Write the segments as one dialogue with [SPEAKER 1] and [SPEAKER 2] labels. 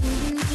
[SPEAKER 1] Meanwhile,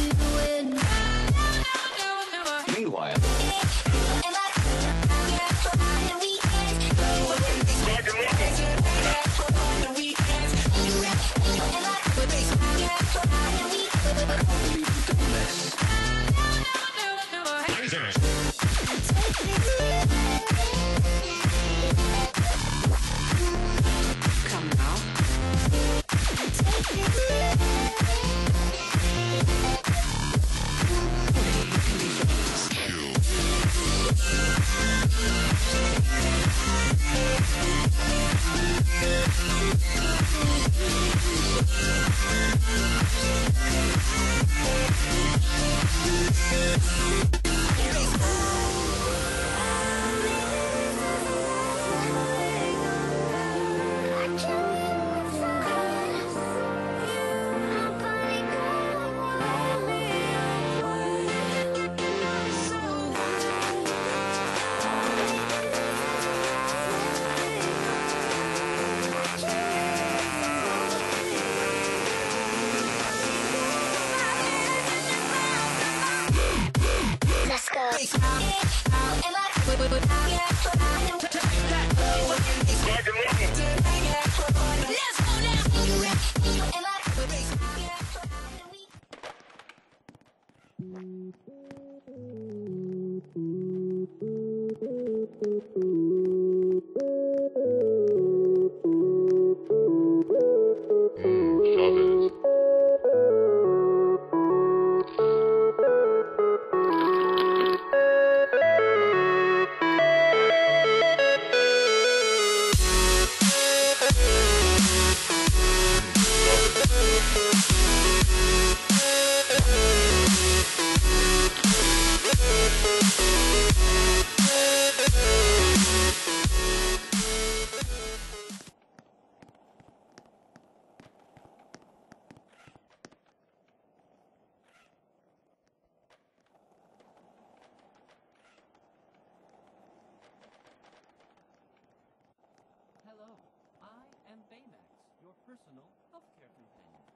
[SPEAKER 2] Let's
[SPEAKER 3] personal healthcare companion.